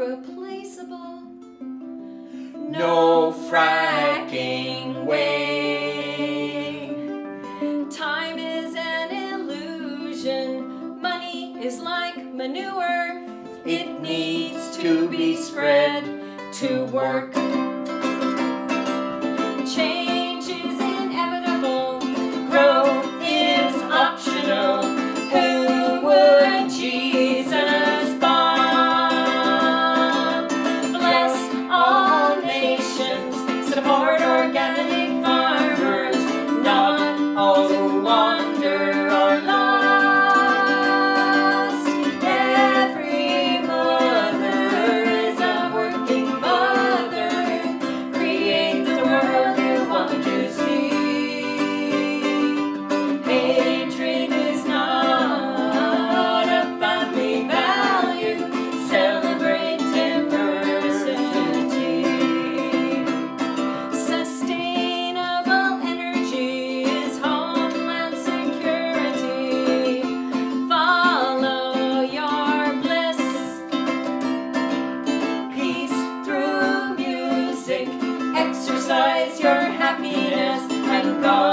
irreplaceable. No fracking way. Time is an illusion. Money is like manure. It needs to be spread to work happiness and go.